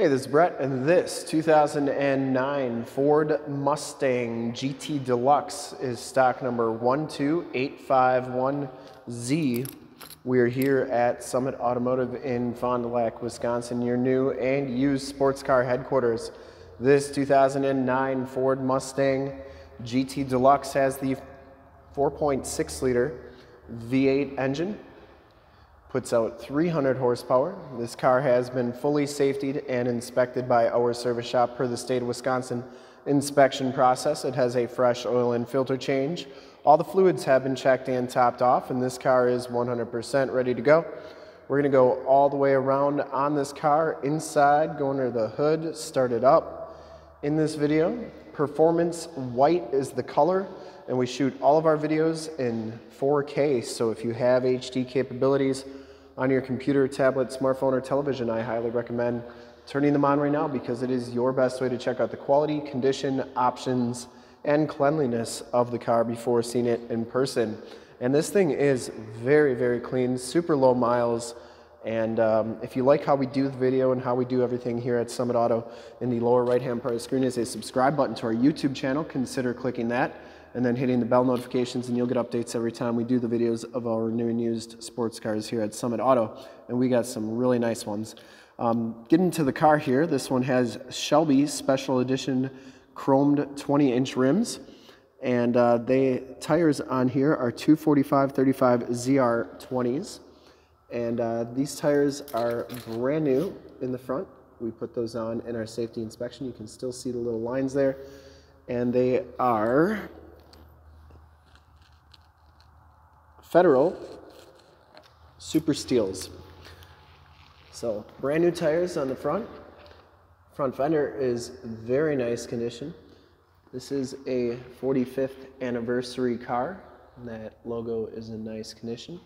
Hey, this is Brett, and this 2009 Ford Mustang GT Deluxe is stock number 12851Z. We are here at Summit Automotive in Fond du Lac, Wisconsin, your new and used sports car headquarters. This 2009 Ford Mustang GT Deluxe has the 4.6 liter V8 engine puts out 300 horsepower. This car has been fully safetied and inspected by our service shop per the state of Wisconsin inspection process. It has a fresh oil and filter change. All the fluids have been checked and topped off and this car is 100% ready to go. We're gonna go all the way around on this car, inside, go under the hood, start it up. In this video, performance white is the color and we shoot all of our videos in 4K. So if you have HD capabilities, on your computer, tablet, smartphone, or television, I highly recommend turning them on right now because it is your best way to check out the quality, condition, options, and cleanliness of the car before seeing it in person. And this thing is very, very clean, super low miles. And um, if you like how we do the video and how we do everything here at Summit Auto, in the lower right hand part of the screen is a subscribe button to our YouTube channel. Consider clicking that and then hitting the bell notifications and you'll get updates every time we do the videos of our new and used sports cars here at Summit Auto. And we got some really nice ones. Um, getting to the car here, this one has Shelby Special Edition chromed 20 inch rims. And uh, the tires on here are 245 35 ZR20s. And uh, these tires are brand new in the front. We put those on in our safety inspection. You can still see the little lines there. And they are Federal Super Steels. So brand new tires on the front. Front fender is very nice condition. This is a 45th anniversary car. That logo is in nice condition.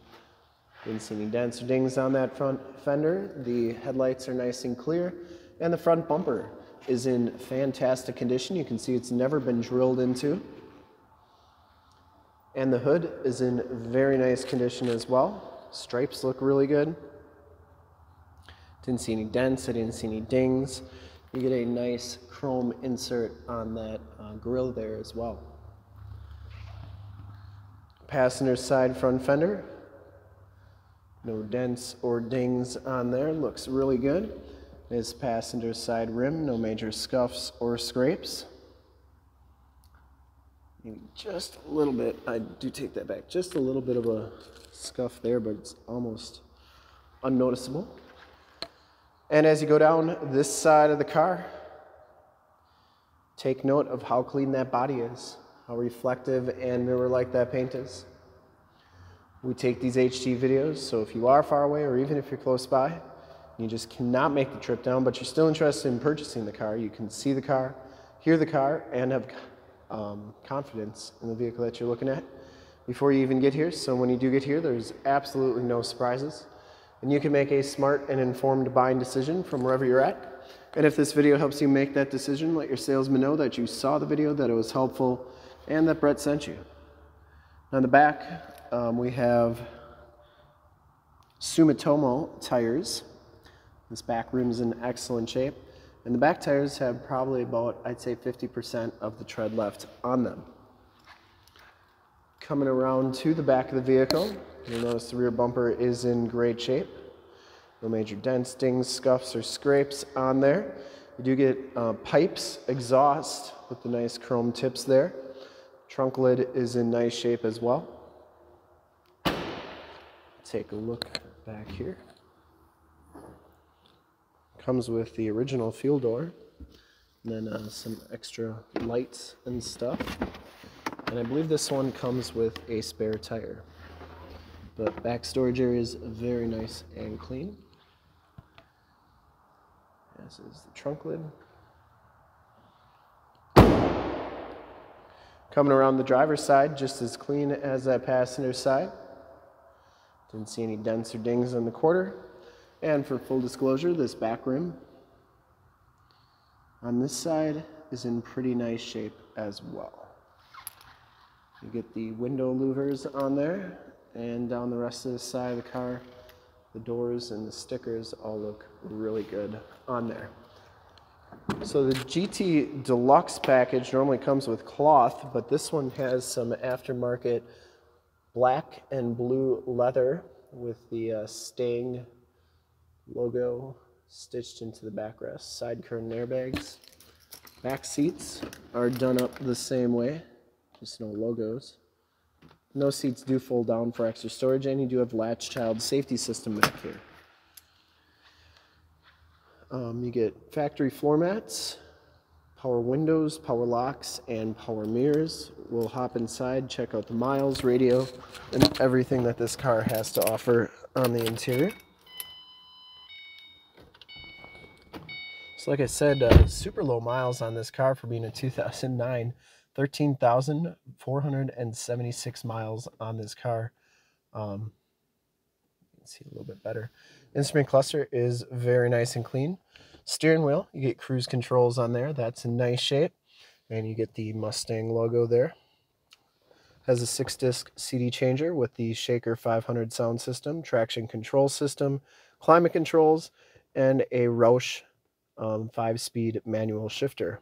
Didn't see any dents or dings on that front fender. The headlights are nice and clear. And the front bumper is in fantastic condition. You can see it's never been drilled into. And the hood is in very nice condition as well. Stripes look really good. Didn't see any dents, I didn't see any dings. You get a nice chrome insert on that uh, grill there as well. Passenger side front fender. No dents or dings on there, looks really good. This passenger side rim, no major scuffs or scrapes maybe just a little bit. I do take that back. Just a little bit of a scuff there, but it's almost unnoticeable. And as you go down this side of the car, take note of how clean that body is, how reflective and mirror-like that paint is. We take these HD videos, so if you are far away or even if you're close by, you just cannot make the trip down, but you're still interested in purchasing the car, you can see the car, hear the car, and have um, confidence in the vehicle that you're looking at before you even get here. So when you do get here, there's absolutely no surprises. And you can make a smart and informed buying decision from wherever you're at. And if this video helps you make that decision, let your salesman know that you saw the video, that it was helpful, and that Brett sent you. On the back, um, we have Sumitomo tires. This back rim is in excellent shape. And the back tires have probably about, I'd say 50% of the tread left on them. Coming around to the back of the vehicle, you'll notice the rear bumper is in great shape. No major dents, dings, scuffs, or scrapes on there. You do get uh, pipes, exhaust with the nice chrome tips there. Trunk lid is in nice shape as well. Take a look back here. Comes with the original fuel door, and then uh, some extra lights and stuff. And I believe this one comes with a spare tire. But back storage area is very nice and clean. This is the trunk lid. Coming around the driver's side, just as clean as that passenger side. Didn't see any dents or dings in the quarter. And for full disclosure, this back rim on this side is in pretty nice shape as well. You get the window louvers on there and down the rest of the side of the car, the doors and the stickers all look really good on there. So the GT Deluxe package normally comes with cloth, but this one has some aftermarket black and blue leather with the uh, Stang logo stitched into the backrest. Side curtain airbags. Back seats are done up the same way, just no logos. No seats do fold down for extra storage, and you do have latch child safety system back here. Um, you get factory floor mats, power windows, power locks, and power mirrors. We'll hop inside, check out the miles, radio, and everything that this car has to offer on the interior. So like I said, uh, super low miles on this car for being a 2009. 13,476 miles on this car. Um, see a little bit better. Instrument cluster is very nice and clean. Steering wheel, you get cruise controls on there. That's in nice shape. And you get the Mustang logo there. Has a six disc CD changer with the Shaker 500 sound system, traction control system, climate controls, and a Roush um, five speed manual shifter.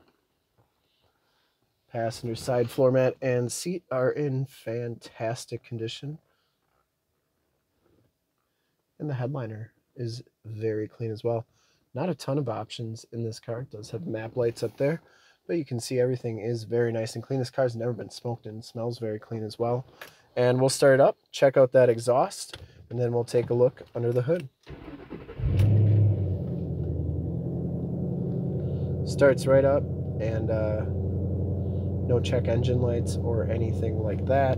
Passenger side floor mat and seat are in fantastic condition. And the headliner is very clean as well. Not a ton of options in this car. It does have map lights up there, but you can see everything is very nice and clean. This car's never been smoked and smells very clean as well. And we'll start it up, check out that exhaust, and then we'll take a look under the hood. Starts right up and uh, no check engine lights or anything like that.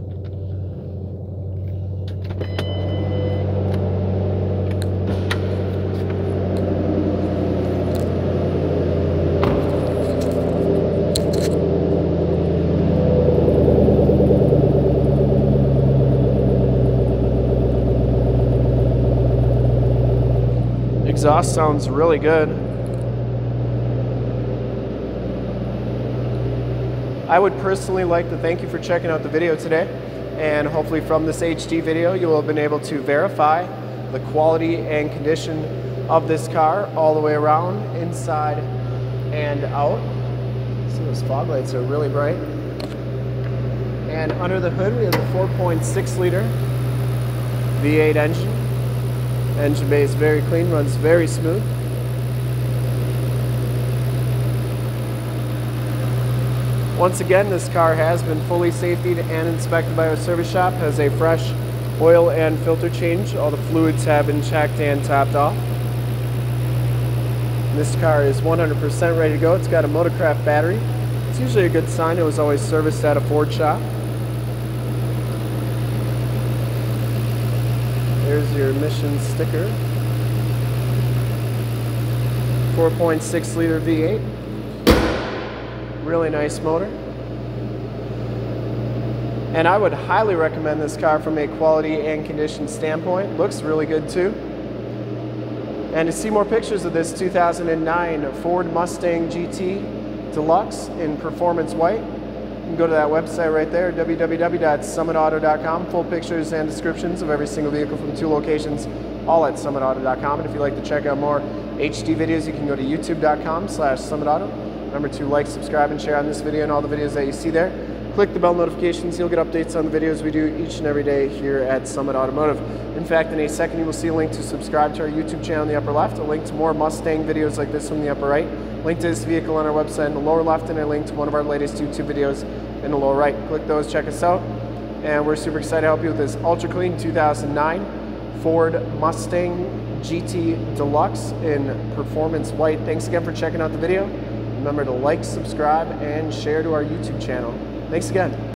Exhaust sounds really good. I would personally like to thank you for checking out the video today and hopefully from this HD video you will have been able to verify the quality and condition of this car all the way around, inside and out. See those fog lights are really bright. And under the hood we have the 4.6 liter V8 engine Engine bay is very clean, runs very smooth. Once again, this car has been fully safetied and inspected by our service shop, has a fresh oil and filter change. All the fluids have been checked and topped off. This car is 100% ready to go. It's got a Motorcraft battery. It's usually a good sign. It was always serviced at a Ford shop. There's your emissions sticker. 4.6 liter V8. Really nice motor. And I would highly recommend this car from a quality and condition standpoint. Looks really good too. And to see more pictures of this 2009 Ford Mustang GT Deluxe in performance white, you can go to that website right there, www.summitauto.com. Full pictures and descriptions of every single vehicle from two locations, all at summitauto.com. And if you'd like to check out more HD videos, you can go to youtube.com slash summitauto. Remember to like, subscribe, and share on this video and all the videos that you see there. Click the bell notifications. You'll get updates on the videos we do each and every day here at Summit Automotive. In fact, in a second, you will see a link to subscribe to our YouTube channel in the upper left, a link to more Mustang videos like this from the upper right, link to this vehicle on our website in the lower left, and a link to one of our latest YouTube videos in the lower right. Click those, check us out, and we're super excited to help you with this ultra clean 2009 Ford Mustang GT Deluxe in performance white. Thanks again for checking out the video. Remember to like, subscribe, and share to our YouTube channel. Thanks again.